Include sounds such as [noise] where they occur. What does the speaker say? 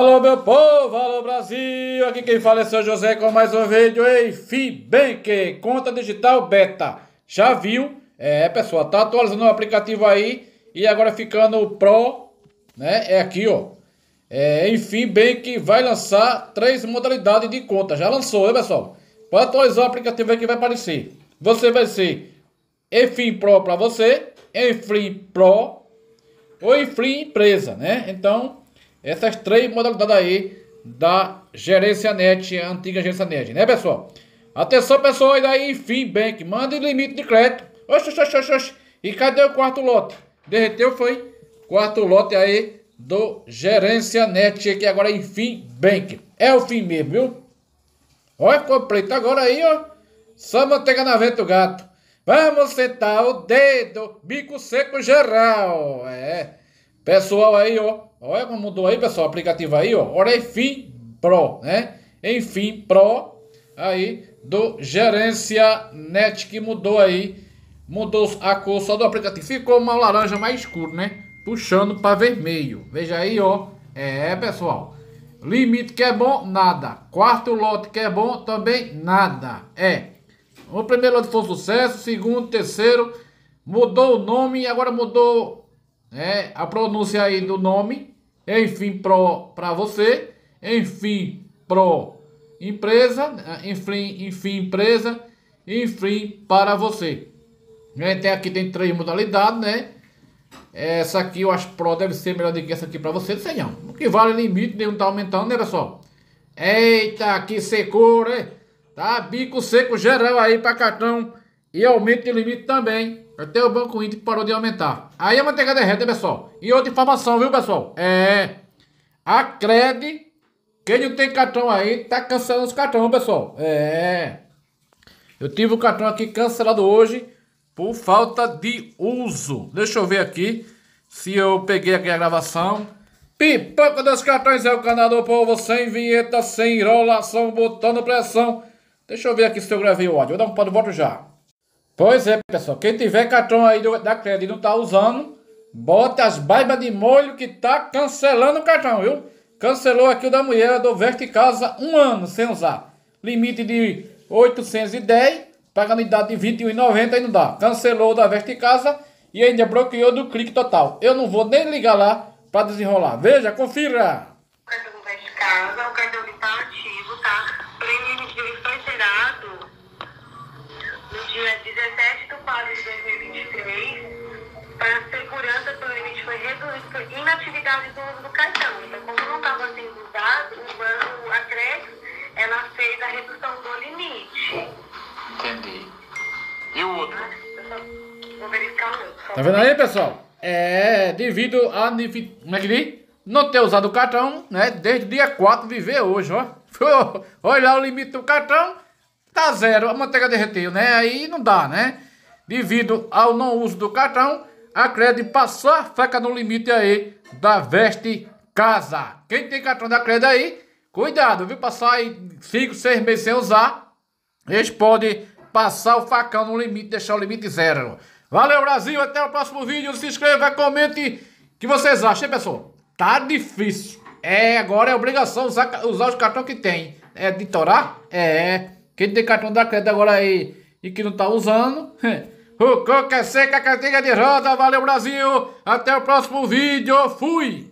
Alô meu povo, alô Brasil, aqui quem fala é seu José com mais um vídeo, bem que conta digital beta, já viu? É pessoal, tá atualizando o aplicativo aí e agora ficando pro, né, é aqui ó, é, bem que vai lançar três modalidades de conta, já lançou, né pessoal? Pode atualizar o aplicativo aí que vai aparecer, você vai ser enfim Pro para você, enfim Pro ou enfim Empresa, né? Então essas três modalidades aí da gerência net, a antiga gerência net, né, pessoal? Atenção, pessoal, e daí, enfim, Bank, manda limite de crédito. Oxe, oxe, oxe, oxe. E cadê o quarto lote? Derreteu, foi? Quarto lote aí do gerência net, que agora, enfim, Bank. É o fim mesmo, viu? Olha, ficou preto agora aí, ó. Só manteiga na venta do gato. Vamos sentar o dedo, bico seco geral. É. Pessoal aí, ó. Olha como mudou aí, pessoal, aplicativo aí, ó. Orefim Pro, né? Enfim, Pro aí do Gerência Net que mudou aí. Mudou a cor só do aplicativo. Ficou uma laranja mais escuro, né? Puxando para vermelho. Veja aí, ó. É, pessoal. Limite que é bom, nada. Quarto lote que é bom, também nada. É. O primeiro lote foi um sucesso. Segundo, terceiro. Mudou o nome e agora mudou é, a pronúncia aí do nome, enfim, pro para você, enfim, pro empresa, enfim, enfim, empresa, enfim, para você. É, tem, aqui tem três modalidades, né? Essa aqui eu acho Pro deve ser melhor do que essa aqui para você, não sei não. O que vale limite, não tá aumentando, né, pessoal? Eita, que secura, hein? Tá bico seco geral aí para cartão e aumento de limite também. Até o Banco Inter parou de aumentar. Aí a manteiga derrete, pessoal. E outra informação, viu, pessoal? É. A Cred, quem não tem cartão aí, tá cancelando os cartões, pessoal. É. Eu tive o cartão aqui cancelado hoje por falta de uso. Deixa eu ver aqui se eu peguei aqui a gravação. Pipoca dos cartões é o canal do povo sem vinheta, sem enrolação, botando pressão. Deixa eu ver aqui se eu gravei o áudio. Vou dar um pau de volta já. Pois é, pessoal. Quem tiver cartão aí do, da crédito e não tá usando, bota as baibas de molho que tá cancelando o cartão, viu? Cancelou aqui o da mulher do Veste Casa um ano sem usar. Limite de 810, pagamento de 21,90 e não dá. Cancelou o da Veste Casa e ainda bloqueou do clique total. Eu não vou nem ligar lá para desenrolar. Veja, confira. O cartão do Veste Casa, o cartão está ativo, tá? Porém, ele foi zerado no dia 17 de 4 de 2023, para a segurança pelo limite foi reduzido por inatividade do uso do cartão. Então, como não estava sendo usado, o banco, a crédito, ela fez a redução do limite. Entendi. E o outro? Vou verificar o outro. Tá vendo aí, pessoal? É, devido a como é que diz? não ter usado o cartão, né? Desde o dia 4 viver hoje, [laughs] ó. Olha lá o limite do cartão, tá zero, a manteiga derreteu, né? Aí não dá, né? Devido ao não uso do cartão, a crédito passou a faca no limite aí da Veste Casa. Quem tem cartão da crédito aí, cuidado, viu? Passar aí 5, 6 meses sem usar, eles podem passar o facão no limite, deixar o limite zero. Valeu, Brasil, até o próximo vídeo. Se inscreva, comente o que vocês acham, hein, pessoal? Tá difícil. É, agora é obrigação usar, usar os cartões que tem. É de torar? É. Quem tem cartão da crédito agora aí e que não tá usando, [laughs] o coca é seca, cantiga de roda. Valeu, Brasil. Até o próximo vídeo. Fui.